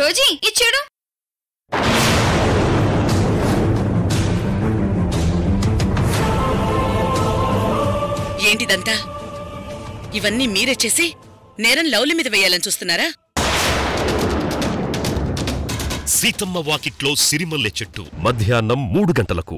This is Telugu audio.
రోజీ ఇచ్చాడు. ఏంటిదంతా? ఇవన్నీ మీరే చేసి నేరం లౌలి మీద వేయాలని చూస్తున్నారా? సీతమ్మ వాకిట్లో సిరిమల్లె చెట్టు మధ్యాహ్నం మూడు గంటలకు.